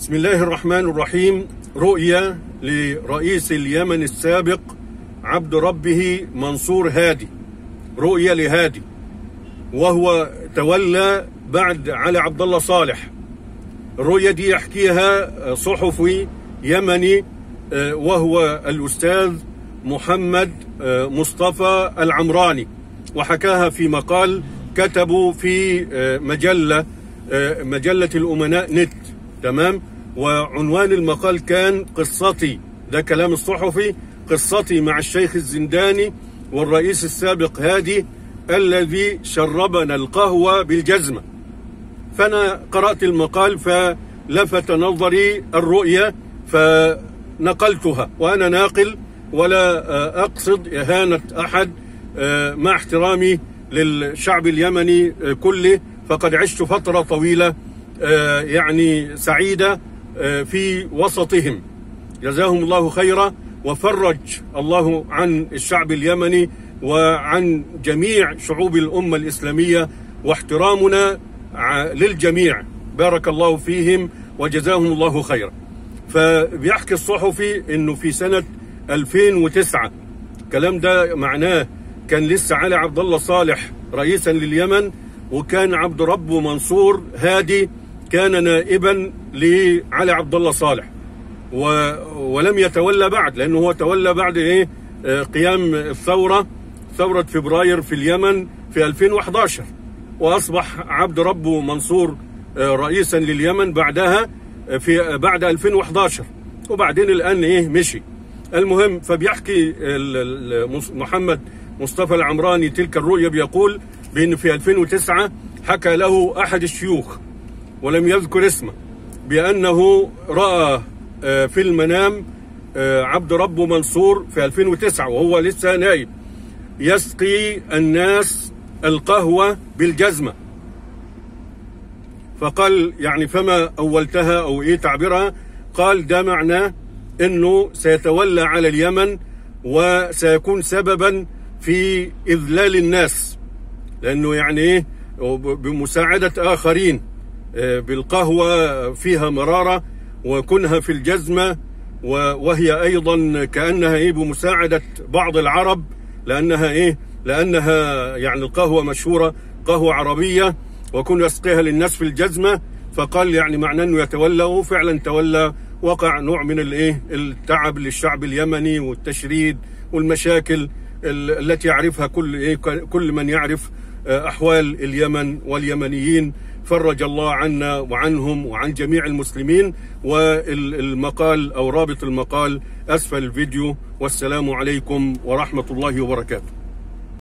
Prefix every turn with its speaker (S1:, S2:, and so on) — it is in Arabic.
S1: بسم الله الرحمن الرحيم. رؤية لرئيس اليمن السابق عبد ربه منصور هادي. رؤية لهادي. وهو تولى بعد علي عبد الله صالح. الرؤية دي يحكيها صحفي يمني وهو الأستاذ محمد مصطفى العمراني. وحكاها في مقال كتبوا في مجلة مجلة الأمناء نت. تمام؟ وعنوان المقال كان قصتي ده كلام الصحفي قصتي مع الشيخ الزنداني والرئيس السابق هادي الذي شربنا القهوة بالجزمة. فأنا قرأت المقال فلفت نظري الرؤية فنقلتها وأنا ناقل ولا أقصد إهانة أحد مع احترامي للشعب اليمني كله فقد عشت فترة طويلة يعني سعيدة في وسطهم. جزاهم الله خيرا. وفرج الله عن الشعب اليمني وعن جميع شعوب الأمة الإسلامية واحترامنا للجميع. بارك الله فيهم وجزاهم الله خيرا. فبيحكي الصحفي إنه في سنة 2009 الكلام ده معناه كان لسه علي عبد الله صالح رئيسا لليمن وكان عبد ربه منصور هادي كان نائبا لعلي عبد الله صالح. و ولم يتولى بعد لأنه هو تولى بعد إيه؟ قيام الثورة ثورة فبراير في اليمن في 2011 وأصبح عبد ربه منصور رئيسا لليمن بعدها في بعد 2011 وبعدين الآن إيه؟ مشي. المهم فبيحكي محمد مصطفى العمراني تلك الرؤية بيقول بأن في 2009 حكى له أحد الشيوخ ولم يذكر اسمه بأنه رأى في المنام عبد ربه منصور في 2009 وهو لسه نايب يسقي الناس القهوة بالجزمة. فقال يعني فما أولتها أو إيه تعبيرها؟ قال ده معناه إنه سيتولى على اليمن وسيكون سببا في إذلال الناس. لأنه يعني إيه؟ بمساعدة آخرين. بالقهوة فيها مرارة وكنها في الجزمة وهي أيضا كأنها إيه بمساعدة بعض العرب لأنها إيه لأنها يعني القهوة مشهورة قهوة عربية وكن يسقيها للناس في الجزمة. فقال يعني معناه إنه يتولى وفعلا تولى وقع نوع من الايه التعب للشعب اليمني والتشريد والمشاكل التي يعرفها كل إيه كل من يعرف أحوال اليمن واليمنيين. فرج الله عنا وعنهم وعن جميع المسلمين والمقال أو رابط المقال أسفل الفيديو والسلام عليكم ورحمة الله وبركاته.